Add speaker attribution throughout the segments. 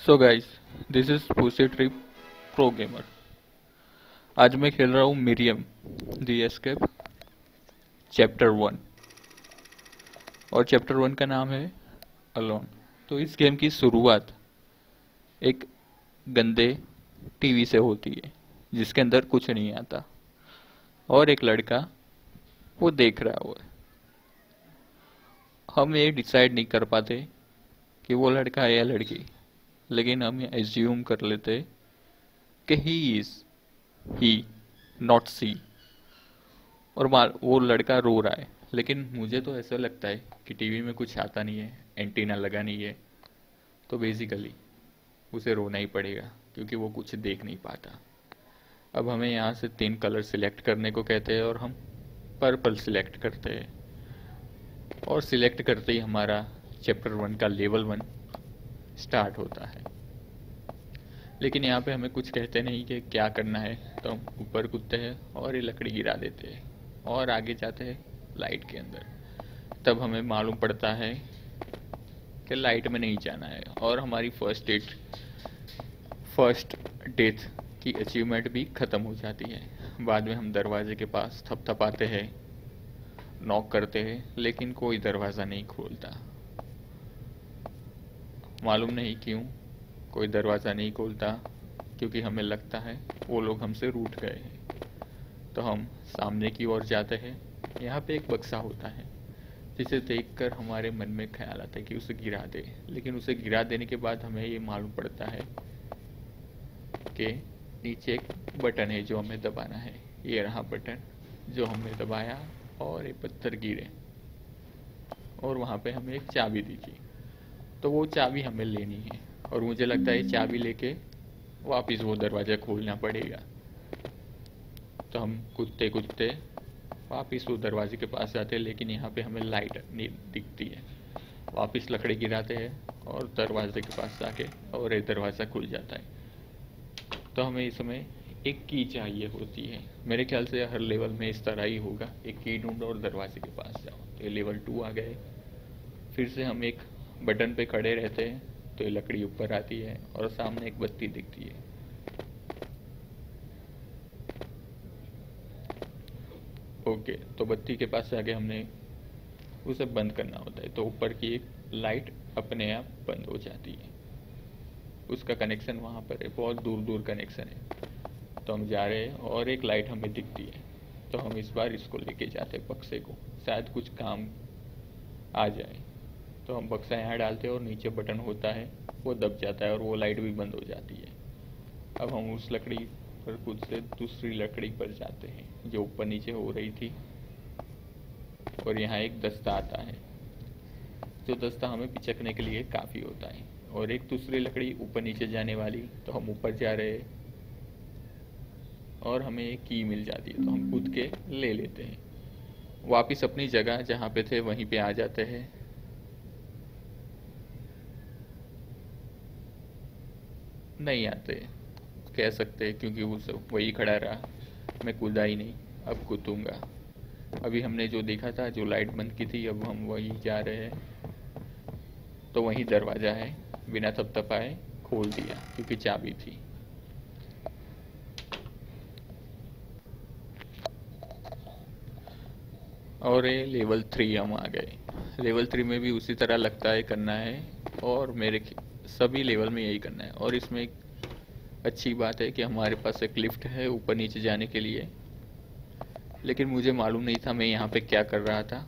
Speaker 1: So guys this is पूसी trip pro gamer आज मैं खेल रहा हूँ Miriam the escape chapter one और चैप्टर वन का नाम है अलोन तो इस गेम की शुरुआत एक गंदे टीवी से होती है, जिसके अंदर कुछ नहीं आता। और एक लड़का वो देख रहा हुआ है। हम ये डिसाइड नहीं कर पाते कि वो लड़का है या लड़की। लेकिन हम एज्यूम कर लेते कि ही इज़ ही नॉट सी और वो लड़का रो रहा है। लेकिन मुझे तो ऐसा लगता है कि टीवी में कुछ आता नहीं है एंटीना लगा नहीं है तो बेसिकली उसे रोना ही पड़ेगा, क्योंकि वो कुछ देख नहीं पाता। अब हमें यहाँ से तीन कलर सिलेक्ट करने को कहते हैं और हम पर्पल सिलेक्ट करते हैं। और सिलेक्ट करते ही हमारा चैप्टर वन का लेवल वन स्टार्ट होता है। लेकिन यहाँ पे हमें कुछ कहते नहीं कि क्या करना है। तो हम ऊपर कूदते हैं और ये लकड़ी गिरा देते हैं और आगे जाते हैं लाइट के अंदर। तब हमें मालूम पड़ता है कि लाइट में नहीं जाना है और हमारी फ़र्स्ट डेट फ़र्स्ट डेथ की अचीवमेंट भी ख़त्म हो जाती है। बाद में हम दरवाजे के पास थपथपाते हैं नॉक करते हैं, लेकिन कोई दरवाज़ा नहीं खोलता। मालूम नहीं क्यों कोई दरवाज़ा नहीं खोलता, क्योंकि हमें लगता है वो लोग हमसे रूठ गए हैं। तो हम सामने की ओर जाते हैं। यहाँ पे एक बक्सा होता है, जिसे देखकर हमारे मन में ख्याल आता है कि उसे गिरा दे। लेकिन उसे गिरा देने के बाद हमें ये मालूम पड़ता है कि नीचे एक बटन है जो हमें दबाना है। ये रहा बटन जो हमने दबाया और ये पत्थर गिरे। और वहाँ पे हमें एक चाबी दीजिए तो वो चाबी हमें लेनी है। और मुझे लगता है चाबी लेके वापस वो दरवाज़ा खोलना पड़ेगा। तो हम कूदते कूदते वापस वो दरवाजे के पास जाते हैं, लेकिन यहाँ पे हमें लाइट नहीं दिखती है। वापस लकड़ी गिराते हैं और दरवाजे के पास जाके और एक दरवाज़ा खुल जाता है। तो हमें इसमें एक की चाहिए होती है। मेरे ख्याल से हर लेवल में इस तरह ही होगा। एक की ढूंढो और दरवाजे के पास जाओ। तो ये लेवल टू आ गए। फिर से हम एक बटन पे खड़े रहते हैं तो ये लकड़ी ऊपर आती है और सामने एक बत्ती दिखती है। ओके तो बत्ती के पास जाके हमने उसे बंद करना होता है तो ऊपर की एक लाइट अपने आप बंद हो जाती है। उसका कनेक्शन वहाँ पर है, बहुत दूर दूर कनेक्शन है। तो हम जा रहे हैं और एक लाइट हमें दिखती है तो हम इस बार इसको लेके जाते हैं बक्से को, शायद कुछ काम आ जाए। तो हम बक्सा यहाँ डालते हैं और नीचे बटन होता है, वो दब जाता है और वो लाइट भी बंद हो जाती है। अब हम उस लकड़ी पर खुद से दूसरी लकड़ी पर जाते हैं, जो ऊपर नीचे हो रही थी। और यहाँ एक दस्ता आता है। जो दस्ता हमें पिचकने के लिए काफ़ी होता है। और एक दूसरी लकड़ी ऊपर नीचे जाने वाली तो हम ऊपर जा रहे और हमें एक की मिल जाती है तो हम कूद के ले लेते हैं। वापिस अपनी जगह, जहाँ पे थे, वहीं पे आ जाते हैं। नहीं आते, कह सकते क्योंकि वो सब वही खड़ा रहा। मैं कूदा ही नहीं, अब कूदूँगा अभी हमने जो देखा था, जो लाइट बंद की थी, अब हम वही जा रहे हैं। तो वही दरवाज़ा है, बिना थपथपाए खोल दिया, क्योंकि चाबी थी। और ये लेवल थ्री हम आ गए। लेवल थ्री में भी उसी तरह लगता है, करना है, और मेरे सभी लेवल में यही करना है। और इसमें एक अच्छी बात है कि हमारे पास एक लिफ्ट है ऊपर नीचे जाने के लिए। लेकिन मुझे मालूम नहीं था मैं यहाँ पे क्या कर रहा था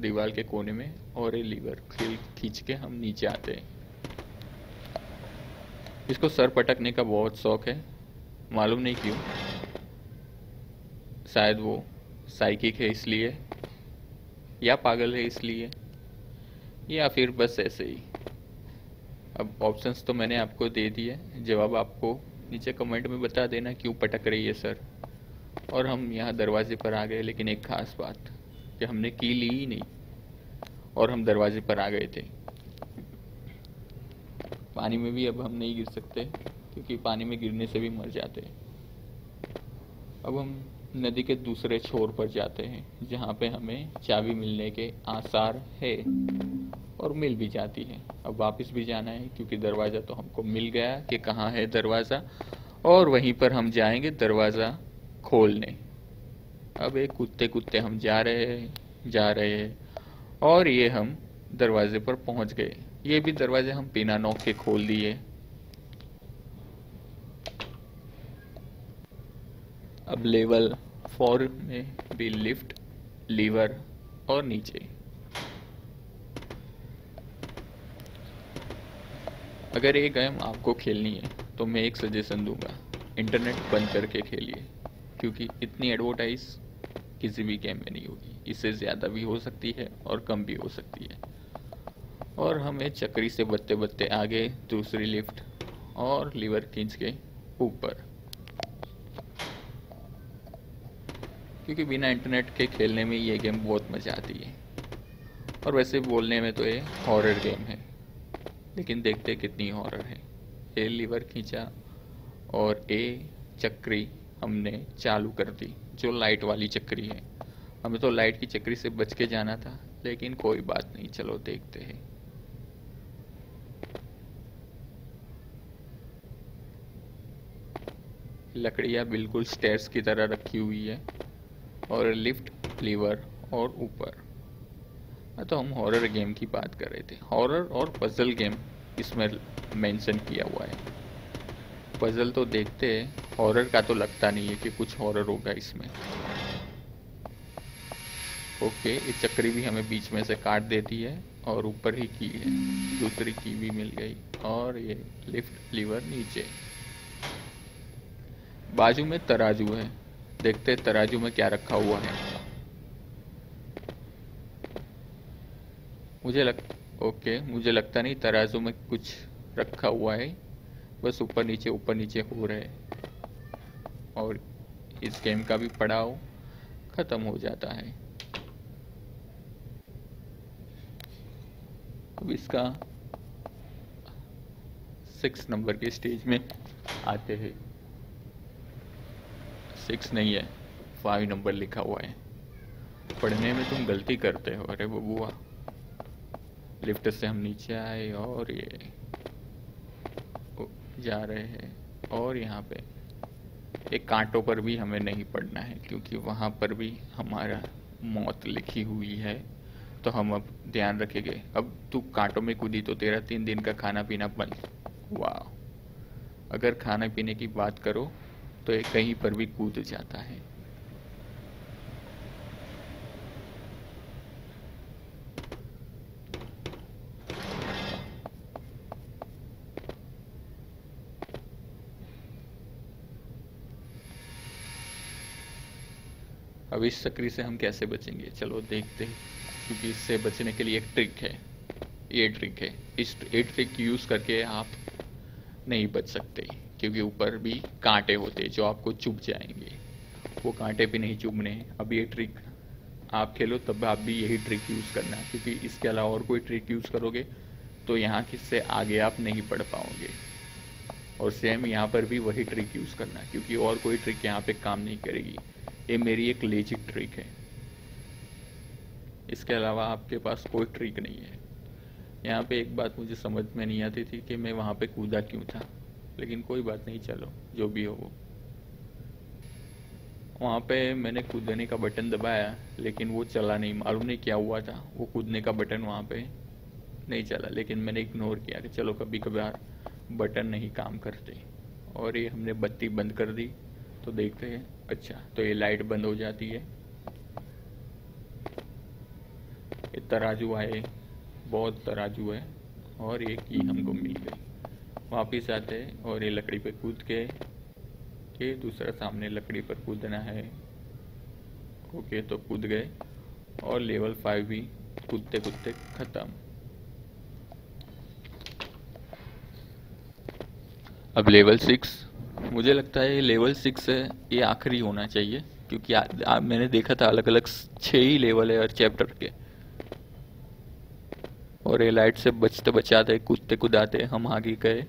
Speaker 1: दीवार के कोने में और ये लीवर खींच के हम नीचे आते हैं। इसको सर पटकने का बहुत शौक है। मालूम नहीं क्यों। शायद वो साइकिक है इसलिए या पागल है इसलिए या फिर बस ऐसे ही। अब ऑप्शंस तो मैंने आपको दे दिए। जवाब आपको नीचे कमेंट में बता देना क्यों पटक रही है सर और हम यहाँ दरवाजे पर आ गए, लेकिन एक खास बात, कि हमने की ली ही नहीं, और हम दरवाजे पर आ गए थे। पानी में भी अब हम नहीं गिर सकते, क्योंकि पानी में गिरने से भी मर जाते हैं। अब हम नदी के दूसरे छोर पर जाते हैं, जहाँ पे हमें चाबी मिलने के आसार है। और मिल भी जाती है। अब वापस भी जाना है, क्योंकि दरवाज़ा तो हमको मिल गया कि कहाँ है दरवाज़ा। और वहीं पर हम जाएँगे दरवाज़ा खोलने। अब एक कुत्ते कुत्ते हम जा रहे हैं, जा रहे हैं। और ये हम दरवाजे पर पहुँच गए। ये भी दरवाजे हम बिना नॉक के खोल दिए। अब लेवल फोर में भी लिफ्ट, लीवर और नीचे। अगर ये गेम आपको खेलनी है तो मैं एक सजेशन दूँगा इंटरनेट बंद करके खेलिए, क्योंकि इतनी एडवर्टाइज किसी भी गेम में नहीं होगी। इससे ज़्यादा भी हो सकती है और कम भी हो सकती है। और हमें चक्री से बत्ते बत्ते आगे दूसरी लिफ्ट और लीवर खींच के ऊपर। क्योंकि बिना इंटरनेट के खेलने में ये गेम बहुत मज़ा आती है। और वैसे बोलने में तो ये हॉरर गेम है। लेकिन देखते कितनी हॉरर है। ए लीवर खींचा और ए चक्री हमने चालू कर दी, जो लाइट वाली चक्री है। हमें तो लाइट की चक्री से बच के जाना था, लेकिन कोई बात नहीं, चलो देखते हैं। लकड़ियाँ बिल्कुल स्टेयर्स की तरह रखी हुई है और लिफ्ट लीवर और ऊपर। तो हम हॉरर गेम की बात कर रहे थे। हॉरर और पजल गेम इसमें मेंशन किया हुआ है। पजल तो देखते हैं हॉरर का तो लगता नहीं है कि कुछ हॉरर होगा इसमें। ओके ये चक्री भी हमें बीच में से काट देती है और ऊपर ही की है। दूसरी की भी मिल गई और ये लिफ्ट लीवर नीचे। बाजू में तराजू है। देखते तराजू में क्या रखा हुआ है। मुझे लग, ओके, मुझे लगता नहीं, तराजू में कुछ रखा हुआ है। बस ऊपर नीचे ऊपर नीचे हो रहे और इस गेम का भी पड़ाव ख़त्म हो जाता है। अब इसका सिक्स नंबर के स्टेज में आते हैं। सिक्स नहीं है फाइव नंबर लिखा हुआ है। पढ़ने में तुम गलती करते हो, अरे बबुआ लिफ्ट से हम नीचे आए और ये जा रहे हैं। और यहाँ पे एक कांटों पर भी हमें नहीं पड़ना है, क्योंकि वहाँ पर भी हमारा मौत लिखी हुई है। तो हम अब ध्यान रखेंगे। अब तू कांटों में कूदी तो तेरा तीन दिन का खाना पीना बंद वाह। अगर खाने पीने की बात करो तो ये कहीं पर भी कूद जाता है। अब इस चक्री से हम कैसे बचेंगे? चलो देखते हैं, क्योंकि इससे बचने के लिए एक ट्रिक है। ये ट्रिक है। इस ये ट्रिक यूज़ करके आप नहीं बच सकते, क्योंकि ऊपर भी कांटे होते जो आपको चुभ जाएँगे। वो कांटे भी नहीं चुभने अब ये ट्रिक आप खेलो, तब आप भी यही ट्रिक यूज़ करना, क्योंकि इसके अलावा और कोई ट्रिक यूज़ करोगे तो यहाँ किससे आगे आप नहीं पढ़ पाओगे। और सेम यहाँ पर भी वही ट्रिक यूज़ करना, क्योंकि और कोई ट्रिक यहाँ पे काम नहीं करेगी। ये मेरी एक लेजिक ट्रिक है। इसके अलावा आपके पास कोई ट्रिक नहीं है। यहाँ पे एक बात मुझे समझ में नहीं आती थी कि मैं वहाँ पे कूदा क्यों था, लेकिन कोई बात नहीं, चलो, जो भी हो वो। वहाँ पे मैंने कूदने का बटन दबाया, लेकिन वो चला नहीं। मालूम नहीं क्या हुआ था, वो कूदने का बटन वहाँ पे नहीं चला, लेकिन मैंने इग्नोर किया कि चलो कभी कभार बटन नहीं काम करते। और ये हमने बत्ती बंद कर दी तो देखते हैं। अच्छा तो ये लाइट बंद हो जाती है। ये तराजू आए, बहुत तराजू है, और एक ही हमको मिल गई। वापिस आते और ये लकड़ी पे कूद के, ये दूसरा सामने लकड़ी पर कूदना है। ओके तो कूद गए, और लेवल फाइव भी कूदते कूदते ख़त्म। अब लेवल सिक्स। मुझे लगता है ये लेवल सिक्स है ये आखिरी होना चाहिए क्योंकि आ, आ, मैंने देखा था अलग अलग छः ही लेवल है हर चैप्टर के। और ये लाइट से बचते बचाते कूदते कूदाते हम आगे गए।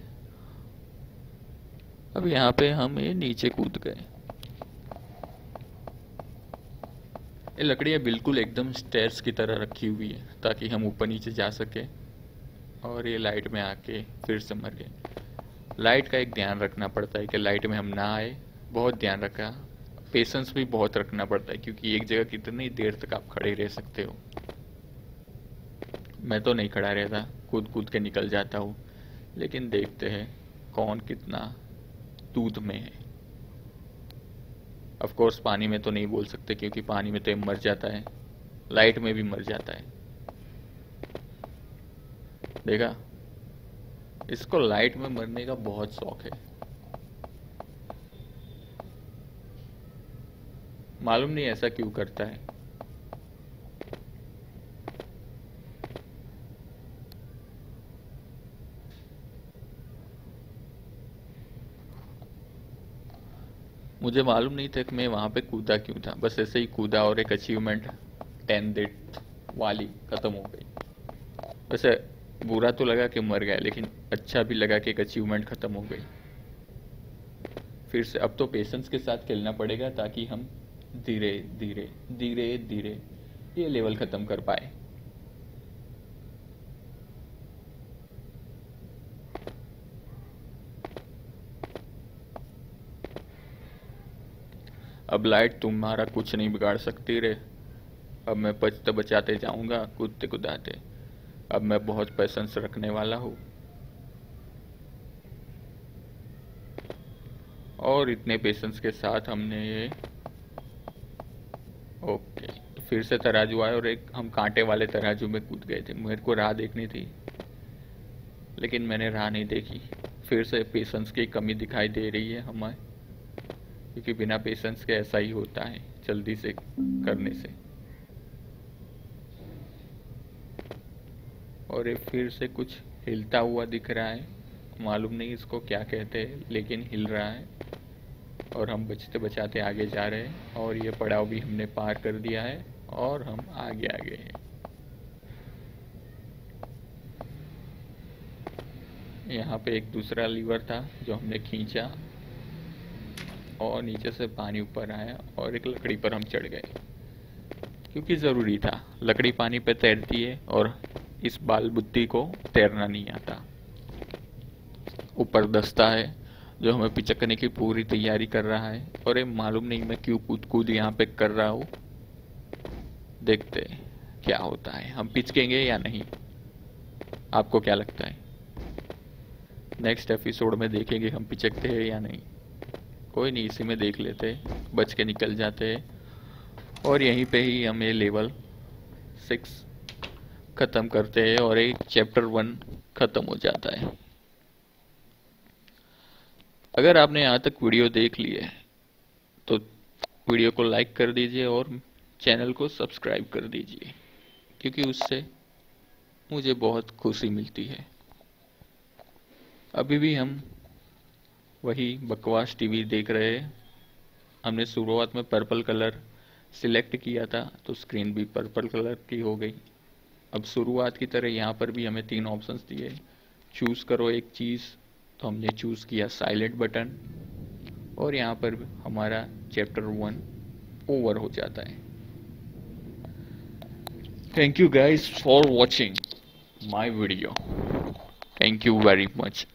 Speaker 1: अब यहाँ पे हम ये नीचे कूद गए। ये लकड़ियाँ बिल्कुल एकदम स्टेयर्स की तरह रखी हुई है ताकि हम ऊपर नीचे जा सके और ये लाइट में आके फिर से मर गए। लाइट का एक ध्यान रखना पड़ता है कि लाइट में हम ना आए। बहुत ध्यान रखा। पेशेंस भी बहुत रखना पड़ता है, क्योंकि एक जगह कितनी देर तक आप खड़े रह सकते हो। मैं तो नहीं खड़ा रहता कूद कूद के निकल जाता हूँ। लेकिन देखते हैं कौन कितना दूध में है। ऑफ़ कोर्स पानी में तो नहीं बोल सकते, क्योंकि पानी में तो मर जाता है। लाइट में भी मर जाता है। देखा? इसको लाइट में मरने का बहुत शौक है। मालूम नहीं ऐसा क्यों करता है। मुझे मालूम नहीं था कि मैं वहाँ पे कूदा क्यों था। बस ऐसे ही कूदा और एक अचीवमेंट टेन डेट वाली ख़त्म हो गई। वैसे बुरा तो लगा कि मर गया, लेकिन अच्छा भी लगा कि एक अचीवमेंट ख़त्म हो गई। फिर से अब तो पेशेंस के साथ खेलना पड़ेगा ताकि हम धीरे धीरे धीरे धीरे ये लेवल ख़त्म कर पाए। अब लाइट तुम्हारा कुछ नहीं बिगाड़ सकती रे। अब मैं बचते बचाते जाऊँगा कूदते कुदाते। अब मैं बहुत पैसेंस रखने वाला हूँ। और इतने पेशेंस के साथ हमने ये ओके, फिर से तराजू आया और एक हम कांटे वाले तराजू में कूद गए थे। मेरे को राह देखनी थी, लेकिन मैंने राह नहीं देखी। फिर से पेशेंस की कमी दिखाई दे रही है हमें, क्योंकि बिना पेशेंस के ऐसा ही होता है, जल्दी से करने से। और ये फिर से कुछ हिलता हुआ दिख रहा है। मालूम नहीं इसको क्या कहते हैं, लेकिन हिल रहा है। और हम बचते बचाते आगे जा रहे हैं और ये पड़ाव भी हमने पार कर दिया है और हम आगे आगे हैं। यहाँ पे एक दूसरा लीवर था जो हमने खींचा और नीचे से पानी ऊपर आया और एक लकड़ी पर हम चढ़ गए। क्योंकि ज़रूरी था, लकड़ी पानी पे तैरती है और इस बाल बुद्धि को तैरना नहीं आता। ऊपर दस्ता है, जो हमें पिचकने की पूरी तैयारी कर रहा है, और ये मालूम नहीं मैं क्यों कूद कूद यहाँ पे कर रहा हूँ। देखते क्या होता है, हम पिचकेंगे या नहीं? आपको क्या लगता है? नेक्स्ट एपिसोड में देखेंगे हम पिचकते हैं या नहीं। कोई नहीं, इसी में देख लेते बच के निकल जाते हैं। और यहीं पे ही हम ये लेवल सिक्स ख़त्म करते हैं और एक चैप्टर वन ख़त्म हो जाता है। अगर आपने यहाँ तक वीडियो देख ली है तो वीडियो को लाइक कर दीजिए और चैनल को सब्सक्राइब कर दीजिए, क्योंकि उससे मुझे बहुत खुशी मिलती है। अभी भी हम वही बकवास टीवी देख रहे हैं। हमने शुरुआत में पर्पल कलर सिलेक्ट किया था तो स्क्रीन भी पर्पल कलर की हो गई। अब शुरुआत की तरह यहाँ पर भी हमें तीन ऑप्शंस दिए चूज़ करो एक चीज़ तो हमने चूज़ किया साइलेंट बटन और यहाँ पर हमारा चैप्टर वन ओवर हो जाता है। Thank you guys for watching my video thank you very much